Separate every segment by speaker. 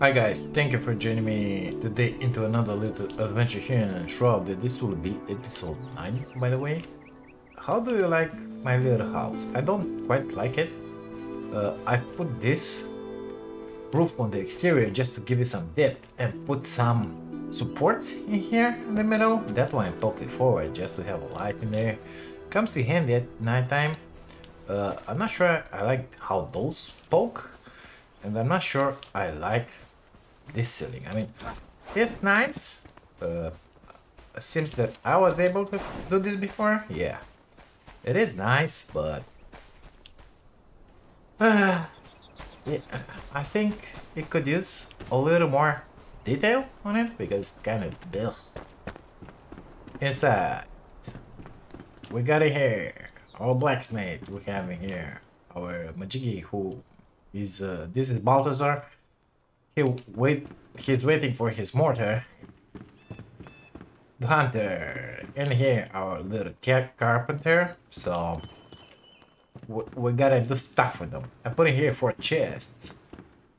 Speaker 1: Hi guys, thank you for joining me today into another little adventure here in Shroud. This will be episode 9 by the way. How do you like my little house? I don't quite like it. Uh, I've put this roof on the exterior just to give it some depth and put some supports in here in the middle. That one I poke it forward just to have a light in there. Comes in handy at nighttime. Uh, I'm not sure I like how those poke and I'm not sure I like this ceiling. I mean, it's nice. Uh, seems that I was able to do this before. Yeah, it is nice, but uh, yeah, I think it could use a little more detail on it because it's kind of ugh. Inside, we got it here. Our blacksmith we have in here. Our Majigi who is uh, this is Balthazar. He wait he's waiting for his mortar. The hunter and here our little cat carpenter. So we, gotta do stuff with them. I put in here four chests.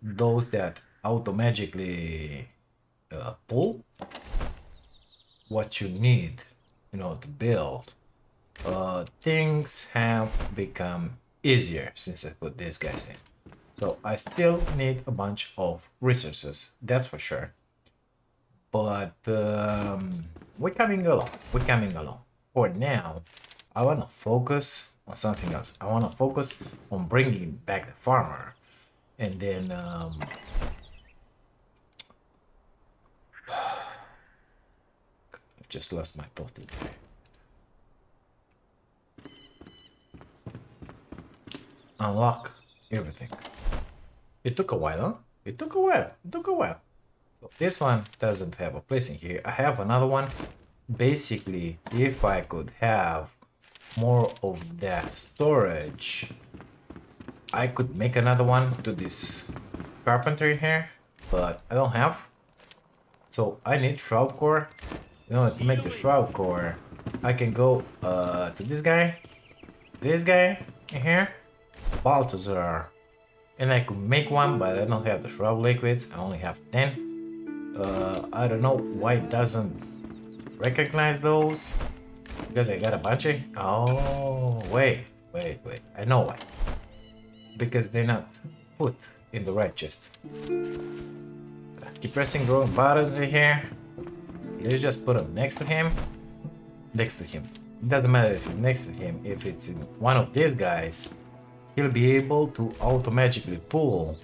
Speaker 1: Those that automatically uh, pull what you need, you know, to build. Uh, things have become easier since I put these guys in. So I still need a bunch of resources, that's for sure. But um, we're coming along, we're coming along. For now, I want to focus on something else. I want to focus on bringing back the farmer. And then... Um, I just lost my thought in there. Unlock everything. It took a while, huh? It took a while. It took a while. This one doesn't have a place in here. I have another one. Basically, if I could have more of that storage, I could make another one to this carpentry here, but I don't have. So I need shroud core. You know, to make the shroud core, I can go uh, to this guy, this guy in here, Balthazar, and I could make one, but I don't have the shroud liquids. I only have 10. Uh, I don't know why it doesn't recognize those. Because I got a bunch of... Oh, wait, wait, wait. I know why. Because they're not put in the right chest. Keep pressing growing buttons in here. Let's just put them next to him. Next to him. It doesn't matter if it's next to him. If it's in one of these guys, he'll be able to automatically pull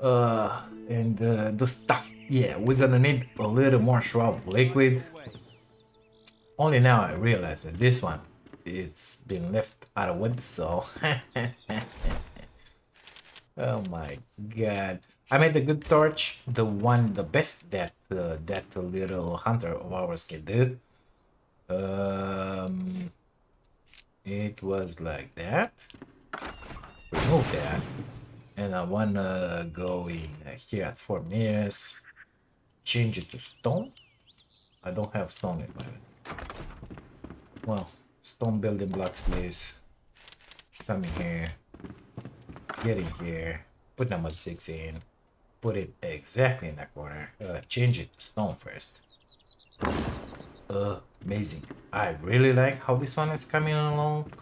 Speaker 1: uh, and uh, the stuff. Yeah, we're gonna need a little more shroud liquid. Only now I realize that this one, it's been left out of wood, so... oh my god. I made a good torch, the one, the best that uh, that little hunter of ours can do. Um, it was like that. Remove that. And I wanna go in here at four meters change it to stone. I don't have stone in my well stone building blocks please. Come in here. Get in here. Put number six in. Put it exactly in that corner. Uh, change it to stone first amazing. I really like how this one is coming along.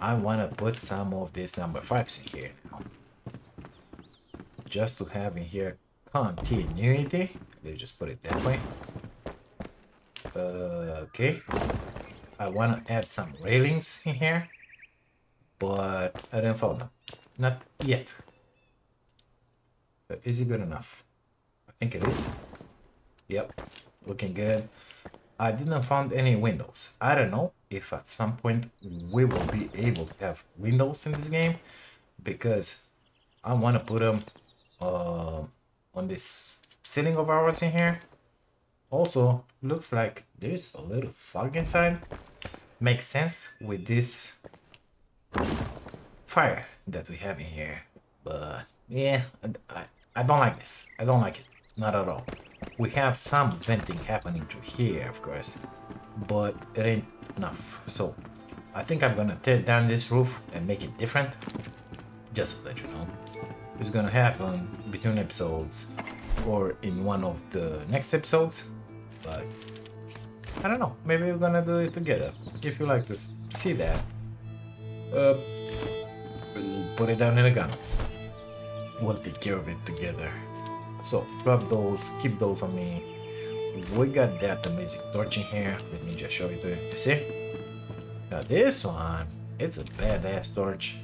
Speaker 1: I want to put some of these number 5s in here now. Just to have in here continuity. Let's just put it that way. Uh, okay. I want to add some railings in here. But I didn't find them. Not yet. But is it good enough? I think it is. Yep. Looking good. I didn't find any windows. I don't know if at some point we will be able to have windows in this game because I want to put them uh, on this ceiling of ours in here. Also, looks like there's a little fog inside. Makes sense with this fire that we have in here. But yeah, I, I don't like this. I don't like it. Not at all. We have some venting happening to here, of course, but it ain't enough. So I think I'm gonna tear down this roof and make it different, just to let you know. is gonna happen between episodes or in one of the next episodes, but I don't know. Maybe we're gonna do it together. If you like to see that, uh, put it down in the comments. We'll take care of it together. So grab those, keep those on me. We got that amazing torch in here. Let me just show it to you. You see? Now this one, it's a badass torch.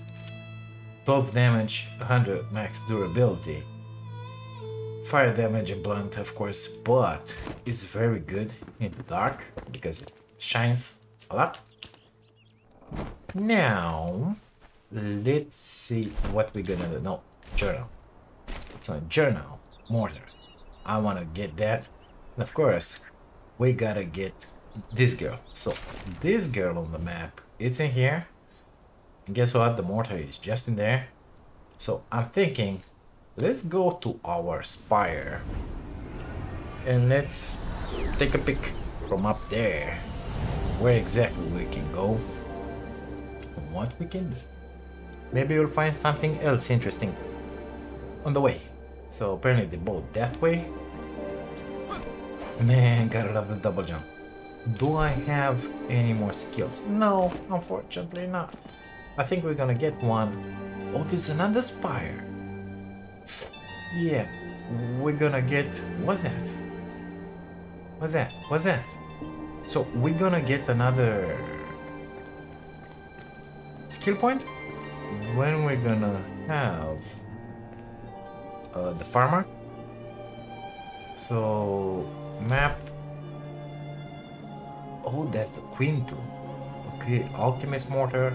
Speaker 1: 12 damage, 100 max durability. Fire damage and blunt, of course, but it's very good in the dark because it shines a lot. Now, let's see what we're gonna do. No, journal. So, journal, mortar. I wanna get that. And of course, we gotta get this girl. So, this girl on the map, it's in here. And guess what? The mortar is just in there. So I'm thinking, let's go to our spire. And let's take a pic from up there. Where exactly we can go. What we can do. Maybe we'll find something else interesting on the way. So apparently they both that way. Man, gotta love the double jump. Do I have any more skills? No, unfortunately not. I think we're gonna get one. Oh, there's another spire. Yeah, we're gonna get... What's that? What's that? What's that? So we're gonna get another... Skill point? When we're gonna have... Uh, the farmer? So... Map... Oh, that's the queen too. Okay, alchemist mortar.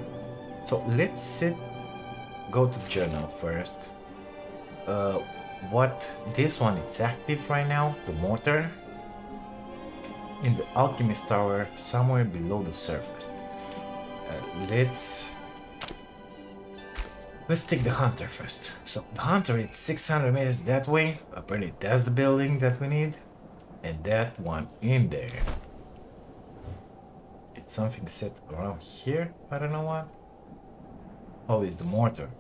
Speaker 1: So let's sit, go to journal first. Uh, what this one it's active right now, the mortar, in the alchemist tower, somewhere below the surface. Uh, let's let's take the hunter first. So the hunter it's 600 meters that way. Apparently that's the building that we need, and that one in there. It's something set around here. I don't know what. Oh, it's the mortar.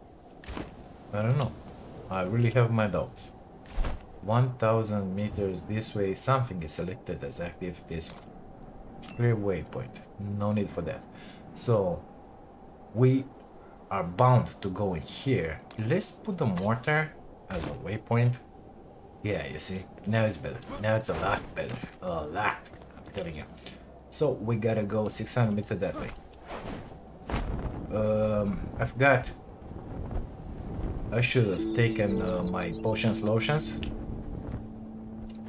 Speaker 1: I don't know. I really have my doubts. 1000 meters this way, something is selected as active this one. Clear waypoint. No need for that. So, we are bound to go in here. Let's put the mortar as a waypoint. Yeah, you see? Now it's better. Now it's a lot better. A lot, I'm telling you. So, we gotta go 600 meters that way um, I forgot. I should have taken uh, my potions lotions.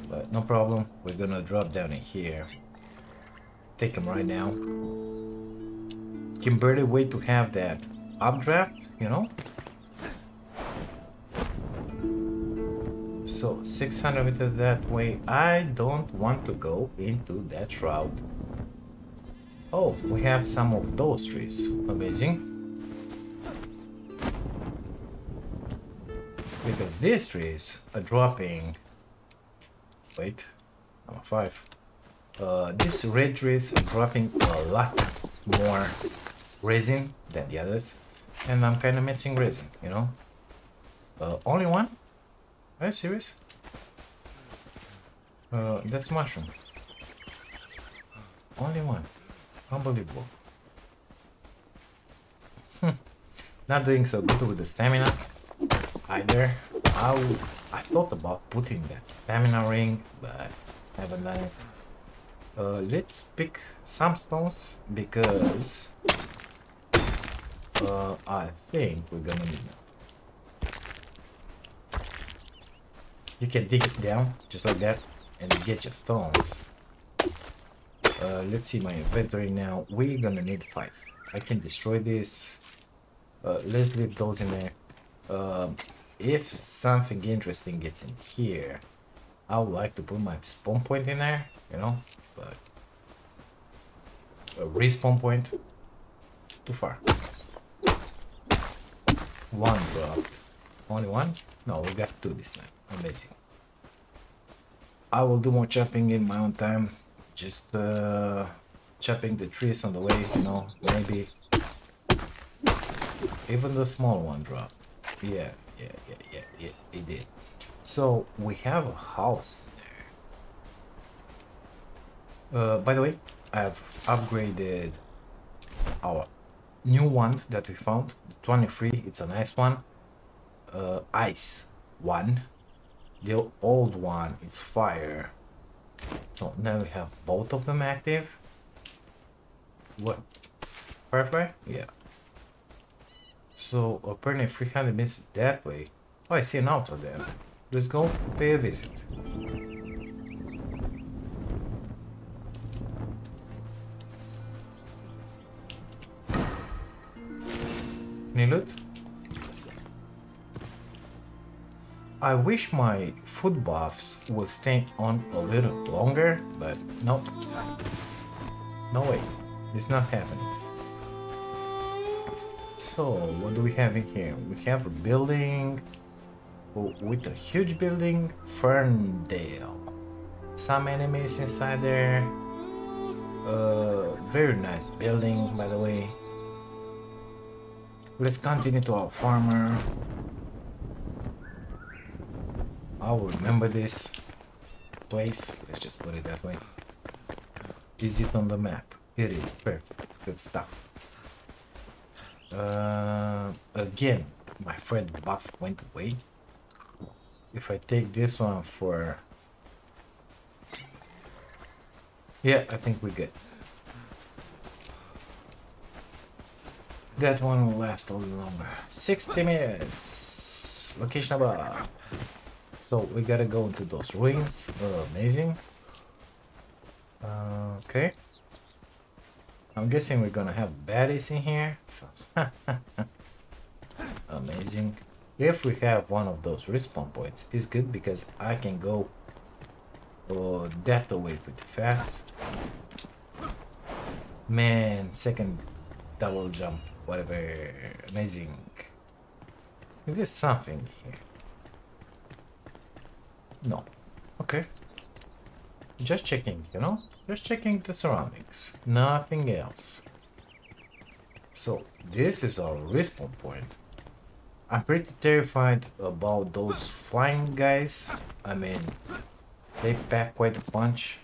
Speaker 1: But no problem. We're gonna drop down in here. Take them right now. Can barely wait to have that updraft, you know? So 600 meters that way. I don't want to go into that shroud. Oh, we have some of those trees. Amazing. Because these trees are dropping... Wait, number five. Uh, these red trees are dropping a lot more resin than the others. And I'm kind of missing resin, you know? Uh, only one? Are you serious? Uh, that's mushroom. Only one. Unbelievable. Hmm. Not doing so good with the stamina either. I, I thought about putting that stamina ring, but haven't done it. Uh, let's pick some stones because uh, I think we're gonna need them. You can dig it down just like that and get your stones. Uh, let's see my inventory now. We're gonna need five. I can destroy this. Uh, let's leave those in there. Um, if something interesting gets in here, I would like to put my spawn point in there, you know, but a respawn point, too far. One dropped. Only one? No, we got two this time. Amazing. I will do more chopping in my own time just uh, chopping the trees on the way, you know, maybe even the small one drop. Yeah, yeah, yeah, yeah, yeah, it did. So we have a house there. Uh, by the way, I've upgraded our new one that we found, the 23. It's a nice one. Uh, ice one. The old one is fire. So now we have both of them active. What? Firefly? Yeah. So apparently 300 meters that way. Oh, I see an auto there. Let's go pay a visit. I wish my foot buffs would stay on a little longer, but no. No way. It's not happening. So, what do we have in here? We have a building with a huge building, Ferndale. Some enemies inside there. Uh, very nice building, by the way. Let's continue to our farmer. I'll remember this place. Let's just put it that way. Is it on the map? It is. Perfect. Good stuff. Uh, again, my friend buff went away. If I take this one for... Yeah, I think we're good. That one will last a little longer. 60 minutes. Location above. So we gotta go into those ruins. Oh, amazing. Uh, okay. I'm guessing we're gonna have baddies in here. So amazing. If we have one of those respawn points, it's good because I can go uh, that away pretty fast. Man, second double jump whatever. Amazing. There's something here. No. Okay. Just checking, you know? Just checking the surroundings. Nothing else. So, this is our respawn point. I'm pretty terrified about those flying guys. I mean, they pack quite a punch.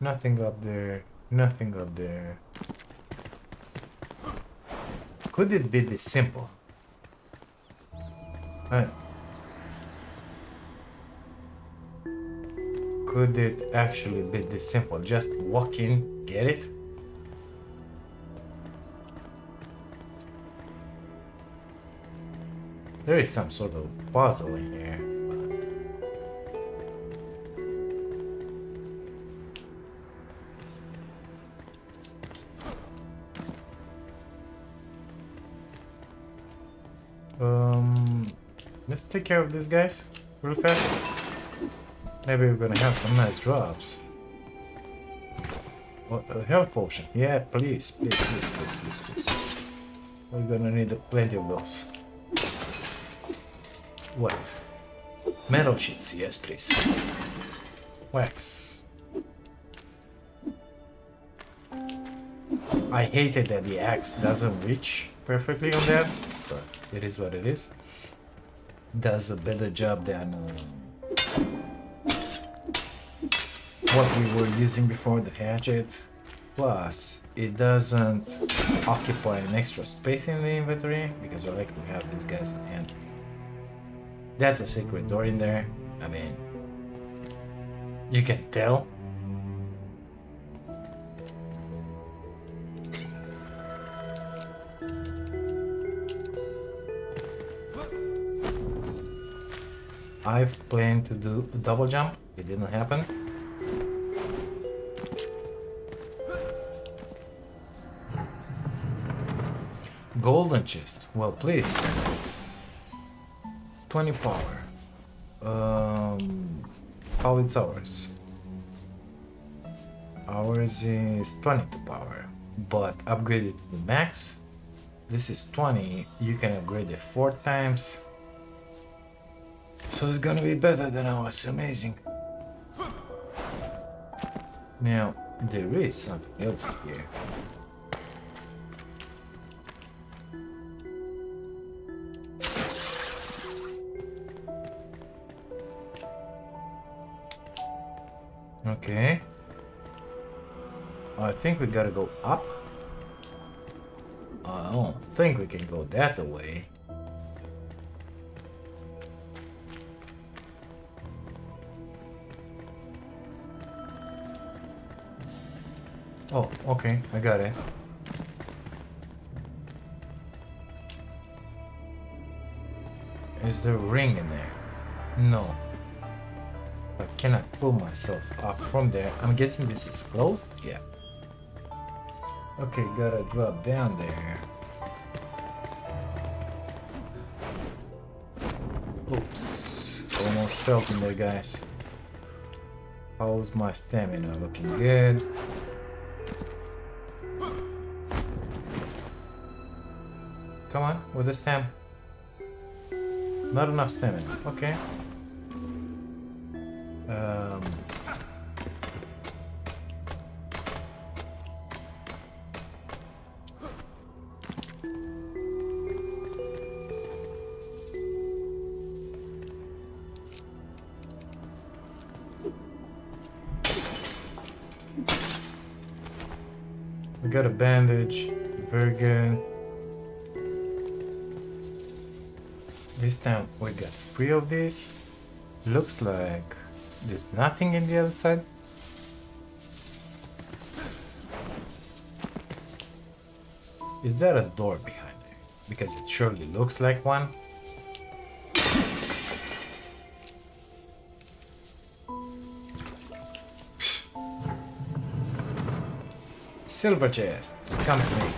Speaker 1: Nothing up there. Nothing up there. Could it be this simple? Uh, could it actually be this simple? Just walk in, get it? There is some sort of puzzle in here. Take care of these guys real fast. Maybe we're gonna have some nice drops. What, a health potion. Yeah, please, please, please, please, please, please. We're gonna need plenty of those. What? Metal sheets, yes, please. Wax. I hated that the axe doesn't reach perfectly on that, but it is what it is. Does a better job than uh, what we were using before the hatchet. Plus, it doesn't occupy an extra space in the inventory because I like to have these guys on hand. That's a secret door in there. I mean, you can tell. I've planned to do a double jump. It didn't happen. Golden chest. Well, please. 20 power. Um, how it's ours? Ours is 22 power, but upgraded to the max. This is 20. You can upgrade it four times. So it's gonna be better than ours, amazing. Now, there is something else here. Okay. I think we gotta go up. I don't think we can go that way. Okay, I got it. Is there a ring in there? No. Can I pull myself up from there. I'm guessing this is closed? Yeah. Okay, gotta drop down there. Oops. Almost fell in there, guys. How's my stamina? Looking good. With the stem. Not enough stamina. Okay. Um, we got a bandage. Very good. This time we got three of these. Looks like there's nothing in the other side. Is there a door behind there? Because it surely looks like one. Silver chest, come to me.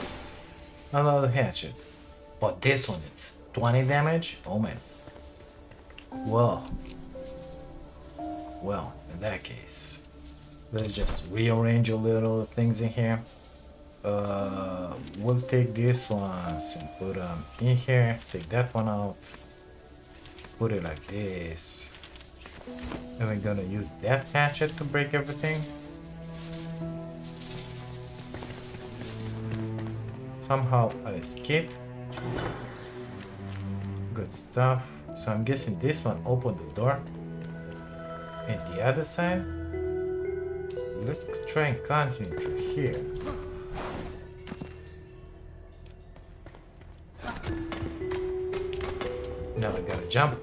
Speaker 1: Another hatchet. But this one, it's 20 damage? Oh man. Well. Well, in that case, let's just rearrange a little things in here. Uh, we'll take this ones and put them in here. Take that one out. Put it like this. And we're gonna use that hatchet to break everything. Somehow I escaped. Good stuff. So I'm guessing this one opened the door. And the other side? Let's try and continue through here. Now I gotta jump.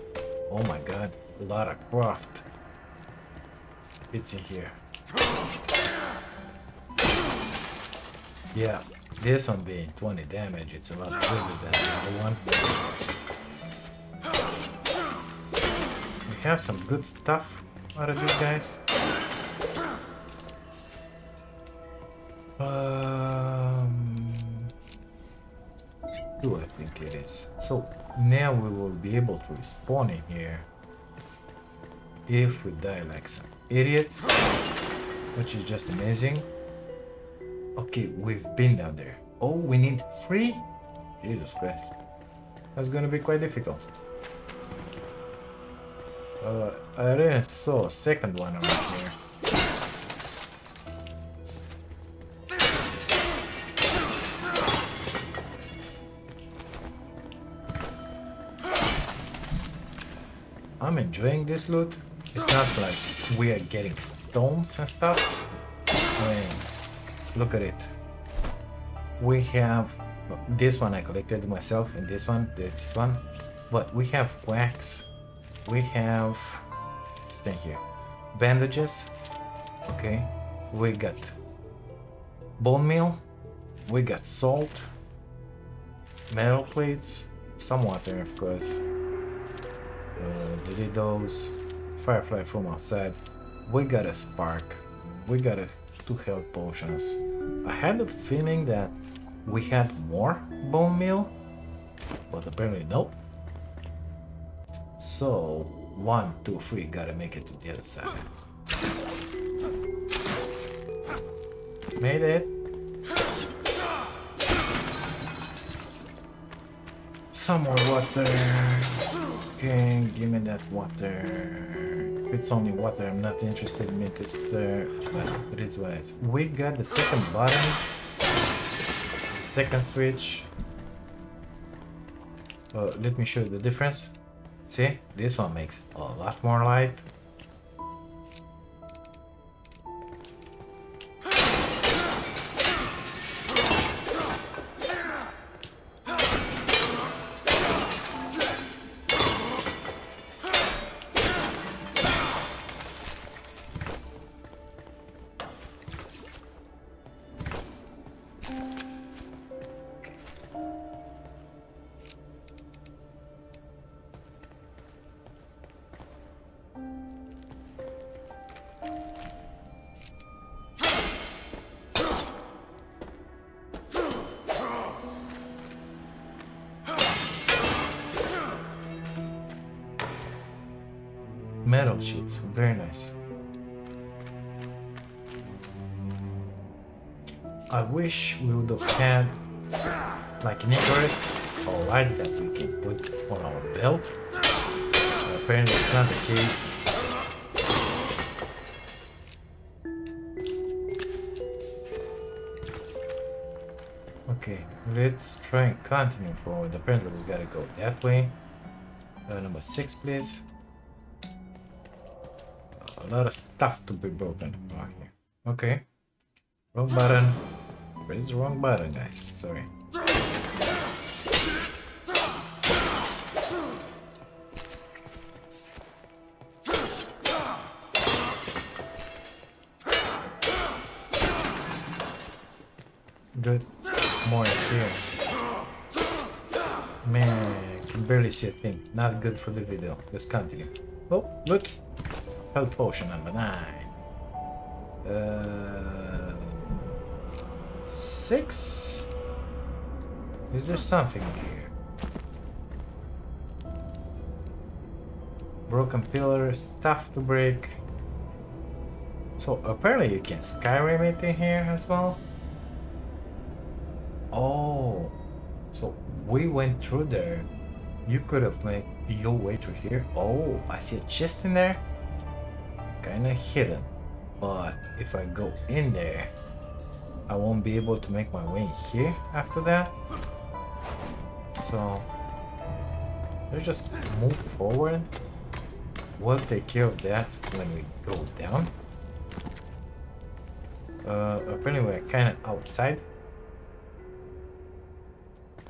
Speaker 1: Oh my god, a lot of craft. It's in here. Yeah, this one being 20 damage, it's a lot bigger than the other one. Have some good stuff out of these guys. Um, I think it is. So now we will be able to respawn in here if we die like some idiots, which is just amazing. Okay, we've been down there. Oh, we need three? Jesus Christ. That's gonna be quite difficult. Uh, I didn't saw a second one over here. I'm enjoying this loot. It's not like we are getting stones and stuff. I mean, look at it. We have this one I collected myself and this one, this one. But we have wax. We have stay here. Bandages. Okay. We got bone meal. We got salt. Metal plates. Some water, of course. Uh, Doritos. Firefly from outside. We got a spark. We got a two health potions. I had the feeling that we had more bone meal, but apparently no. So one, two, three, gotta make it to the other side. Made it. Some more water. Okay, give me that water. If it's only water, I'm not interested in it. It's there, but it is what it is. We got the second button. Second switch. Uh, let me show you the difference. See, this one makes a lot more light. Okay, let's try and continue forward. Apparently we gotta go that way. Uh, number six, please. A lot of stuff to be broken out here. Okay. Wrong button. Press the wrong button, guys. Sorry. Thing. Not good for the video. Let's continue. Oh, good. Health potion number nine. Uh, six? Is there something here? Broken pillar, stuff to break. So apparently you can Skyrim it in here as well. Oh, so we went through there. You could have made your way to here. Oh, I see a chest in there. Kinda hidden. But if I go in there, I won't be able to make my way here after that. So let's just move forward. We'll take care of that when we go down. Uh, apparently we're kind of outside.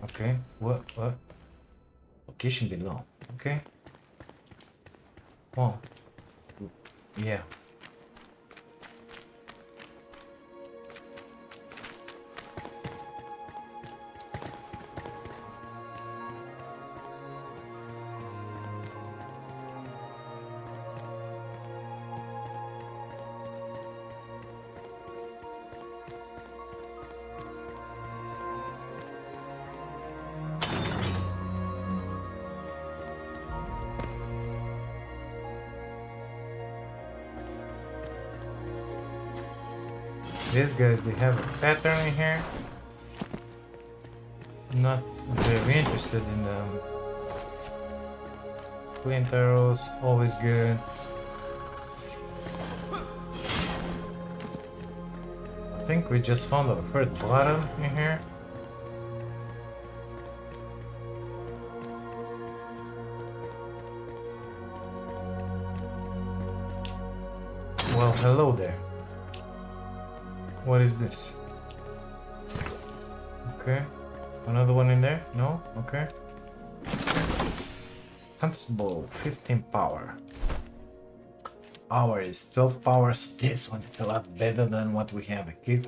Speaker 1: Okay, what, what? Location below, okay. Oh, yeah. Guys, they have a pattern in here. Not very interested in them. Flint arrows, always good. I think we just found a third bottom in here. Well, hello there. What is this? Okay. Another one in there? No? Okay. Hunter's Bow, 15 power. Our is 12 powers. This one is a lot better than what we have equipped,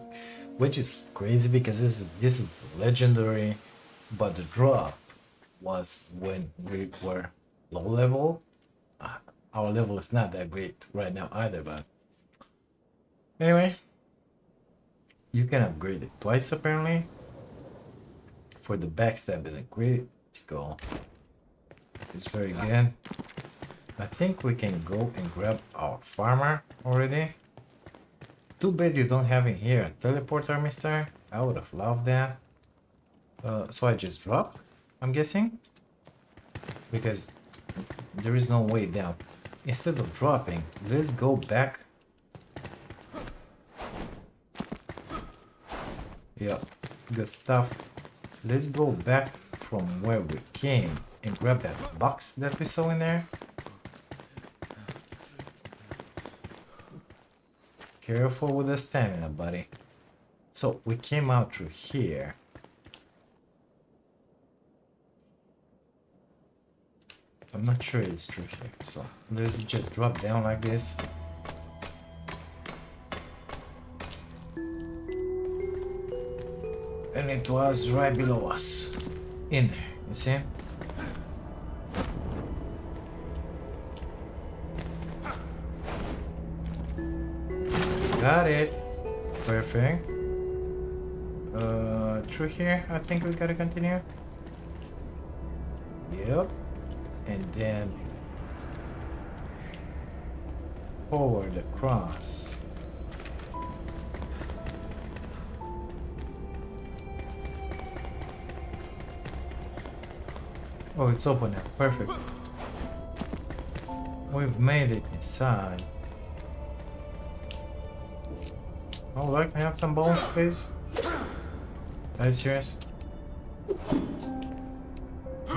Speaker 1: which is crazy because this is, this is legendary, but the drop was when we were low level. Uh, our level is not that great right now either, but anyway, you can upgrade it twice apparently. For the backstab is a go. It's very good. I think we can go and grab our farmer already. Too bad you don't have in here a teleporter, mister. I would have loved that. Uh, so I just drop, I'm guessing. Because there is no way down. Instead of dropping, let's go back Yeah, good stuff. Let's go back from where we came and grab that box that we saw in there. Careful with the stamina, buddy. So, we came out through here. I'm not sure it's through here, so let's just drop down like this. And it was right below us. In there, you see? Got it. Perfect. Uh, through here, I think we gotta continue. Yep. And then forward across. It's open now. Perfect. We've made it inside. Oh, like me have some bones, please? Are you serious?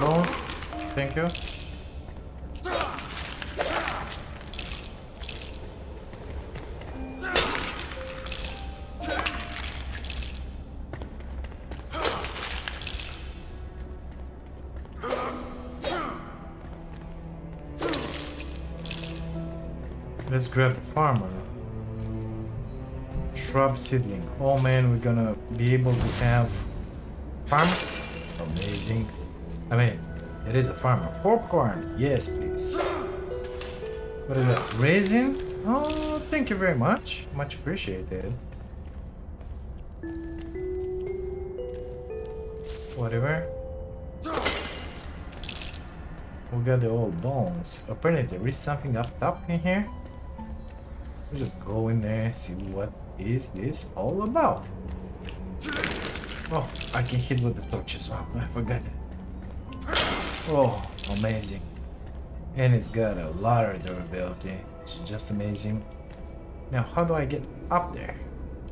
Speaker 1: Bones? Thank you. Grab farmer. Shrub seedling. Oh man, we're gonna be able to have farms? Amazing. I mean, it is a farmer. Popcorn. Yes, please. What is that? Raisin? Oh, thank you very much. Much appreciated. Whatever. We got the old bones. Apparently there is something up top in here. We just go in there, see what is this all about. Oh, I can hit with the torch as well. I forgot. Oh, amazing. And it's got a lot of durability. It's just amazing. Now, how do I get up there?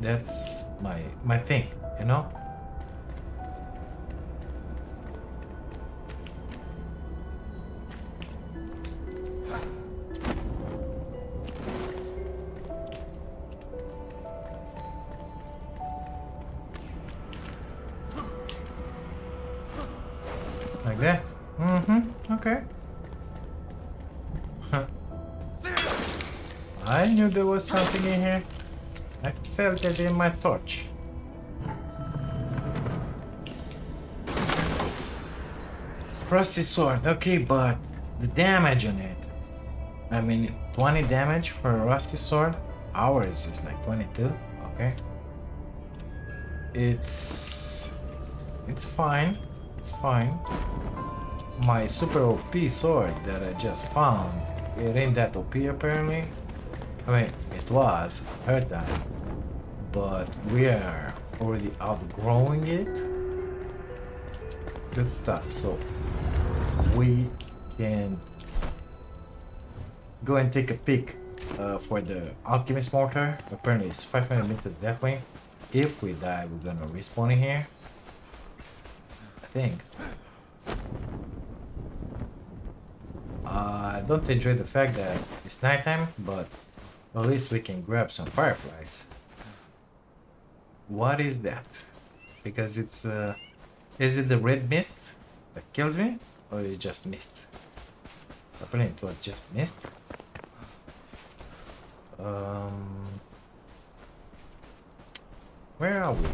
Speaker 1: That's my my thing, you know? Knew there was something in here. I felt it in my torch. Rusty sword, okay, but the damage on it. I mean, 20 damage for a rusty sword. Ours is like 22, okay. It's... It's fine. It's fine. My super OP sword that I just found, it ain't that OP apparently. I mean, it was her time, but we are already outgrowing it. Good stuff. So we can go and take a peek uh, for the alchemist mortar. Apparently, it's 500 meters that way. If we die, we're gonna respawn in here. I think. I don't enjoy the fact that it's nighttime, but at least we can grab some fireflies. What is that? Because it's uh, is it the red mist that kills me, or is it just mist? Apparently it was just mist. Um, where are we?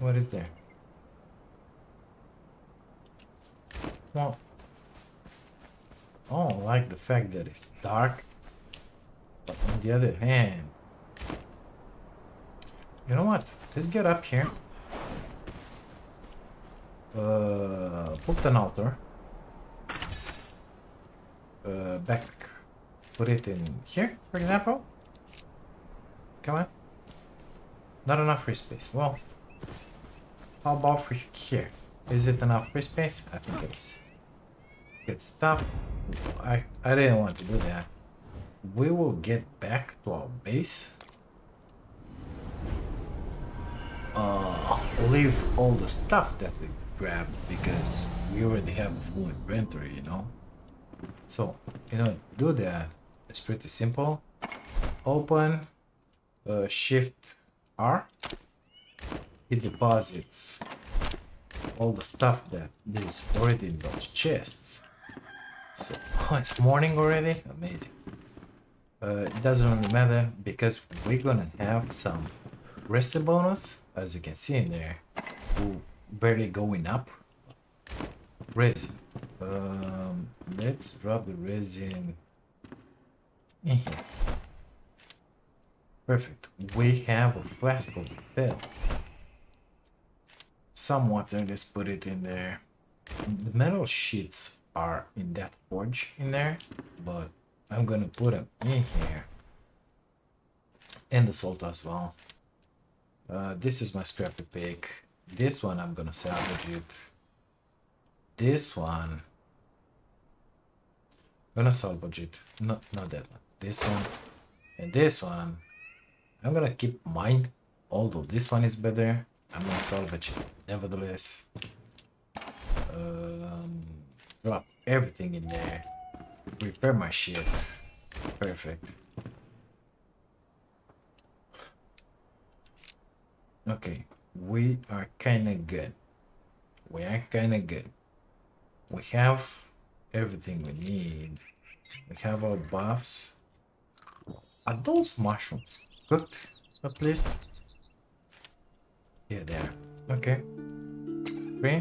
Speaker 1: What is there? Well, I like the fact that it's dark. But on the other hand, you know what? Let's get up here. Uh, put an altar. Uh, back. Put it in here, for example. Come on. Not enough free space. Well, how about for here? Is it enough free space? I think it is. Good stuff. I, I didn't want to do that. We will get back to our base. Uh, leave all the stuff that we grabbed because we already have a full inventory, you know. So, you know, do that. It's pretty simple. Open, uh, Shift R. It deposits all the stuff that is already in those chests. So, oh, it's morning already? Amazing. Uh, it doesn't really matter because we're gonna have some rest bonus, as you can see in there, barely going up. Resin. Um, let's drop the resin in here. Perfect. We have a flask of fill. Some water, let's put it in there. The metal sheets are in that forge in there, but I'm gonna put them in here. And the salt as well. Uh, this is my scrappy pick. This one I'm gonna salvage it. This one gonna salvage it. No, not that one. This one and this one. I'm gonna keep mine, although this one is better. I'm gonna salvage it nevertheless. Um, drop everything in there. Repair my shit. Perfect. Okay, we are kinda good. We are kinda good. We have everything we need. We have our buffs. Are those mushrooms cooked at least? Yeah, they are. Okay. Three.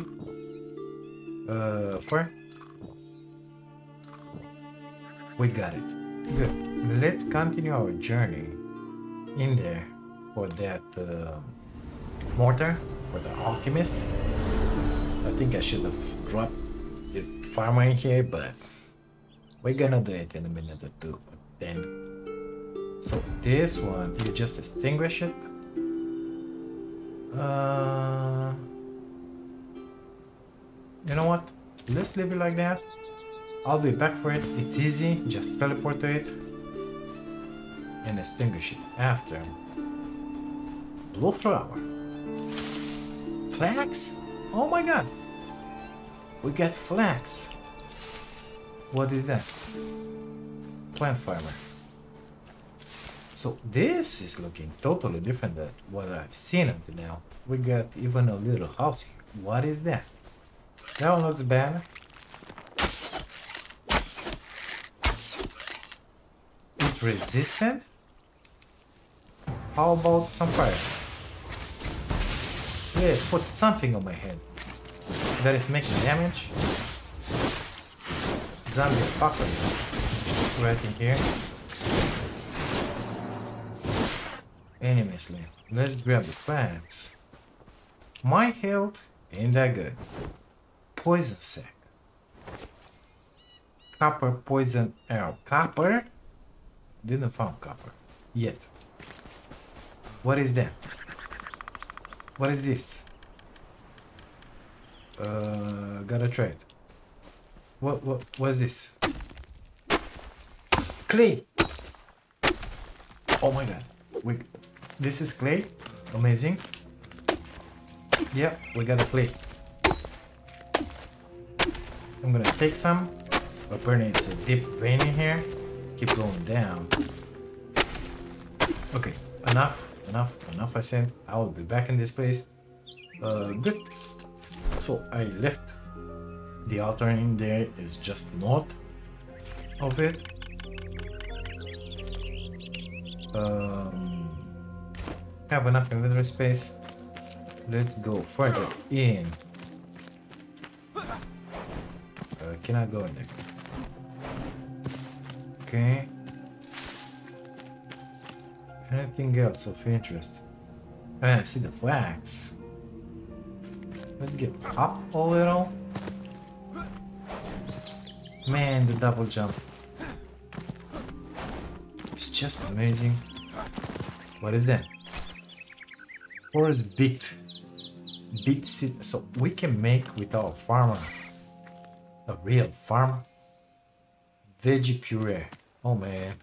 Speaker 1: Uh, four. We got it. Good. Let's continue our journey in there for that uh, mortar, for the alchemist. I think I should have dropped the farmer in here, but we're gonna do it in a minute or two. Then, so this one, you just extinguish it. Uh, you know what? Let's leave it like that. I'll be back for it. It's easy. Just teleport to it and extinguish it after. Blue flower. Flax? Oh my god. We get flax. What is that? Plant fiber. So this is looking totally different than what I've seen until now. We got even a little house here. What is that? That one looks bad. Resistant? How about some fire? Yeah, put something on my head. That is making damage. Zombie apocalypse. Right in here. Enemies. Let's grab the flags. My health ain't that good. Poison sac. Copper poison arrow. Copper? Didn't found copper. Yet. What is that? What is this? Uh, gotta try it. What, what, what's this? Clay! Oh my god. We, this is clay? Amazing. Yeah, we got the clay. I'm gonna take some. Apparently it's a deep vein in here. Keep going down. Okay, enough, enough, enough I said. I will be back in this place. Uh, good. So I left the altar in there is just north of it. Um, have enough inventory space. Let's go further in. Uh, can I go in there? Okay. Anything else of interest? Ah, I see the flags. Let's get up a little. Man, the double jump. It's just amazing. What is that? Forest big, big seed. So we can make with our farmer a real farm. Veggie puree. Oh man.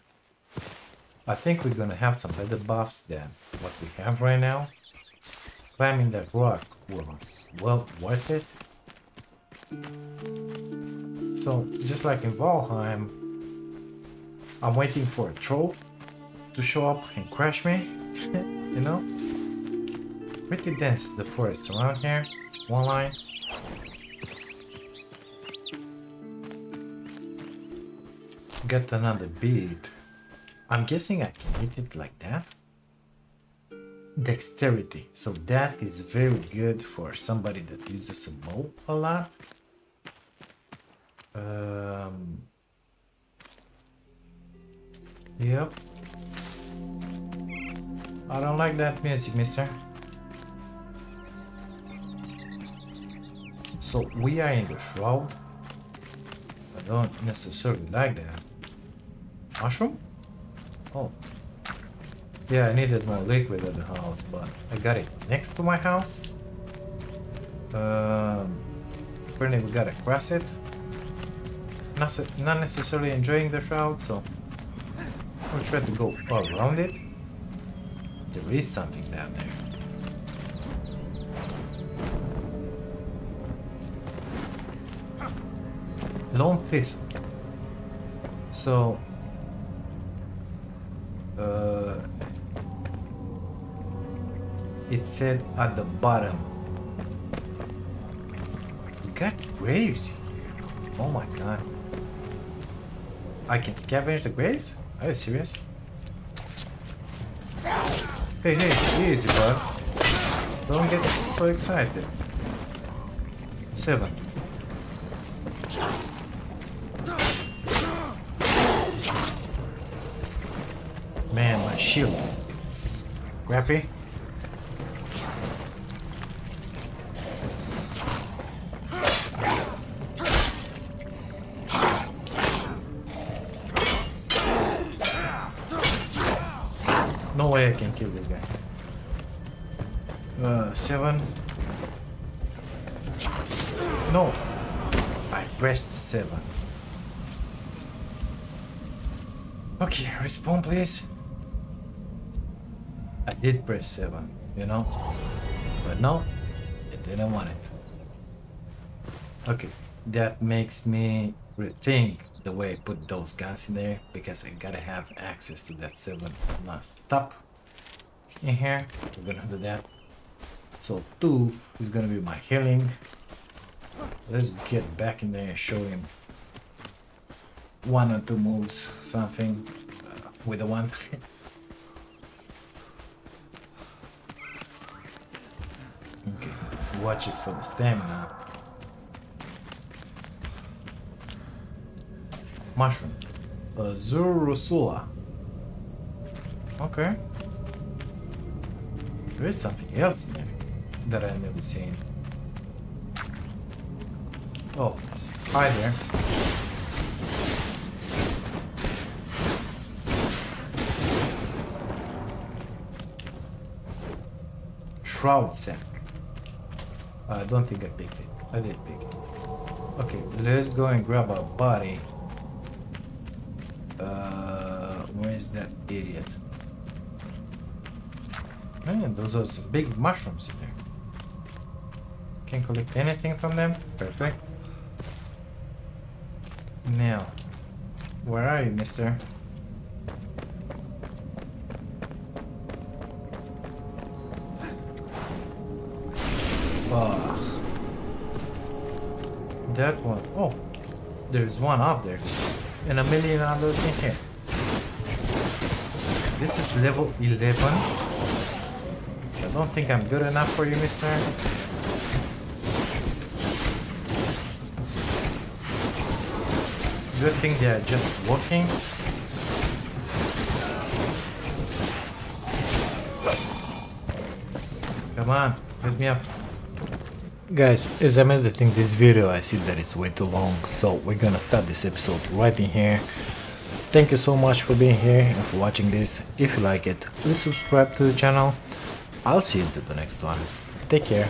Speaker 1: I think we're gonna have some better buffs than what we have right now. Climbing that rock was well worth it. So, just like in Valheim, I'm waiting for a troll to show up and crash me, you know? Pretty dense, the forest around here. One line. Get another bead. I'm guessing I can hit it like that. Dexterity. So that is very good for somebody that uses a bow a lot. Um, yep. I don't like that music, mister. So we are in the shroud. I don't necessarily like that. Mushroom? Oh. Yeah, I needed more liquid at the house, but I got it next to my house. Um, apparently we gotta cross it. Not, not necessarily enjoying the shroud, so we'll try to go around it. There is something down there. Lone Thistle. So... Uh, it said at the bottom. We got graves here. Oh my god. I can scavenge the graves? Are you serious? Hey, hey, easy, bud. Don't get so excited. Seven. Man, my shield. It's crappy. No way I can kill this guy. Uh, seven. No. I pressed seven. Okay, respawn please. I did press seven, you know? But no, it didn't want it. Okay, that makes me rethink the way I put those guns in there because I gotta have access to that seven last stop in here. We're gonna do that. So two is gonna be my healing. Let's get back in there and show him one or two moves, something uh, with the one. watch it for the stamina. Mushroom. Azurusula. Okay. There is something else in there that I've never seen. Oh, hi there. Shroud Sac. I don't think I picked it. I did pick it. Okay, let's go and grab our body. Uh, where is that idiot? Man, those are some big mushrooms in there. Can collect anything from them? Perfect. Now, where are you, mister? There's one up there. And a million others in here. This is level 11. I don't think I'm good enough for you, mister. Good thing they are just walking. Come on, let me up. Guys, as I'm editing this video, I see that it's way too long, so we're gonna stop this episode right in here. Thank you so much for being here and for watching this. If you like it, please subscribe to the channel. I'll see you to the next one. Take care.